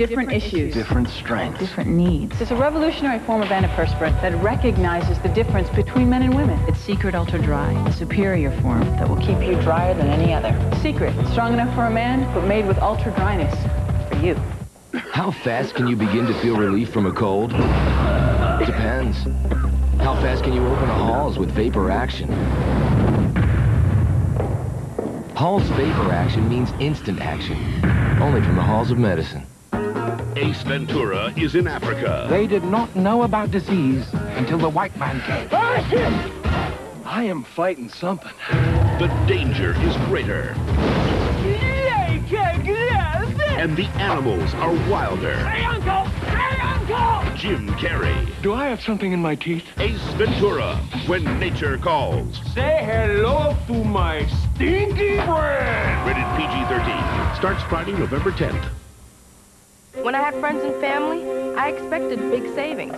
different issues, Different strengths. different needs. It's a revolutionary form of antiperspirant that recognizes the difference between men and women. It's Secret Ultra Dry, a superior form that will keep you drier than any other. Secret, strong enough for a man, but made with ultra dryness for you. How fast can you begin to feel relief from a cold? Depends. How fast can you open a Halls with vapor action? Halls vapor action means instant action. Only from the halls of medicine. Ace Ventura is in Africa. They did not know about disease until the white man came. I am fighting something. The danger is greater. And the animals are wilder. Hey, Uncle! Hey, Uncle! Jim Carrey. Do I have something in my teeth? Ace Ventura, when nature calls. Say hello to my stinky friend. Rated PG-13. Starts Friday, November 10th. When I had friends and family, I expected big savings.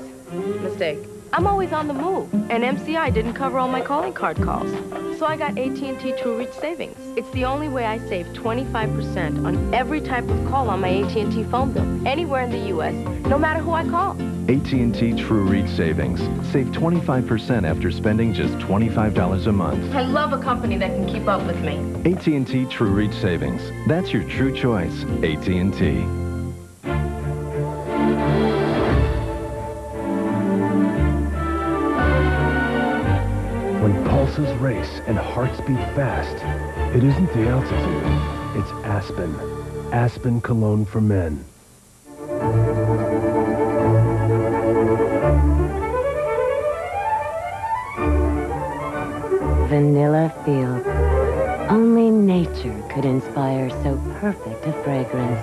Mistake. I'm always on the move, and MCI didn't cover all my calling card calls. So I got AT&T True Reach Savings. It's the only way I save 25% on every type of call on my AT&T phone bill, anywhere in the U.S., no matter who I call. AT&T True Reach Savings. Save 25% after spending just $25 a month. I love a company that can keep up with me. AT&T True Reach Savings. That's your true choice. AT&T. When pulses race and hearts beat fast, it isn't the altitude, it's Aspen. Aspen Cologne for Men. Vanilla Field. Only nature could inspire so perfect a fragrance.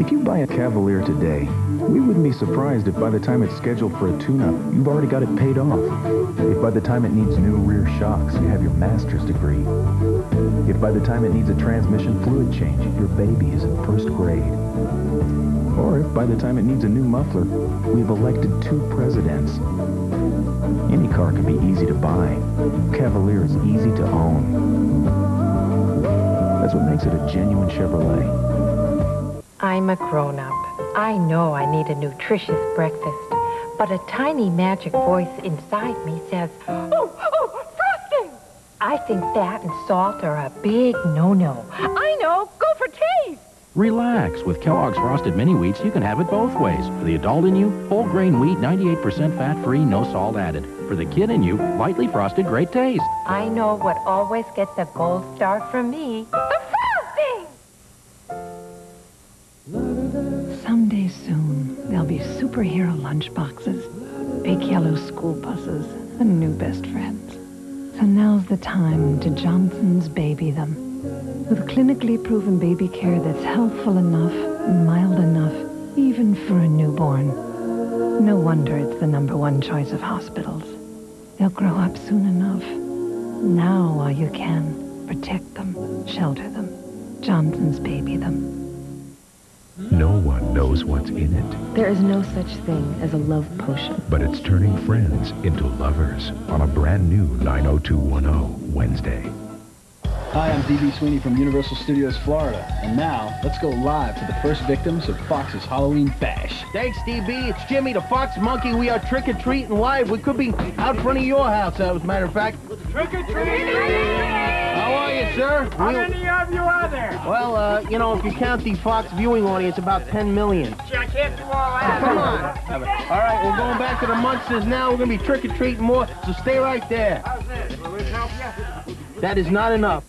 If you buy a Cavalier today, we wouldn't be surprised if by the time it's scheduled for a tune-up, you've already got it paid off. If by the time it needs new rear shocks, you have your master's degree. If by the time it needs a transmission fluid change, your baby is in first grade. Or if by the time it needs a new muffler, we've elected two presidents. Any car can be easy to buy. Cavalier is easy to own. That's what makes it a genuine Chevrolet. I'm a grown-up. I know I need a nutritious breakfast, but a tiny magic voice inside me says, Oh, oh, frosting! I think fat and salt are a big no-no. I know, go for taste! Relax. With Kellogg's Frosted Mini Wheats, you can have it both ways. For the adult in you, whole grain wheat, 98% fat-free, no salt added. For the kid in you, lightly frosted, great taste. I know what always gets a gold star from me. Someday soon, there'll be superhero lunchboxes, big yellow school buses, and new best friends. So now's the time to Johnson's baby them. With clinically proven baby care that's healthful enough, mild enough, even for a newborn. No wonder it's the number one choice of hospitals. They'll grow up soon enough. Now, while you can, protect them, shelter them. Johnson's baby them. No one knows what's in it, There is no such thing as a love potion. but it's turning friends into lovers on a brand new 90210 Wednesday. Hi, I'm DB Sweeney from Universal Studios Florida. And now, let's go live to the first victims of Fox's Halloween Bash. Thanks, DB. It's Jimmy, the Fox Monkey. We are trick-or-treating live. We could be out front of your house, as a matter of fact. Trick-or-treat! How sir? How We- many of you are there? Well, uh, you know, if you count the Fox viewing audience, about 10 million. Gee, I can't do all that. Come on. All right, we're going back to the Munsters now. We're going to be trick-or-treating more, so stay right there. How's this? Will this help you? That is not enough.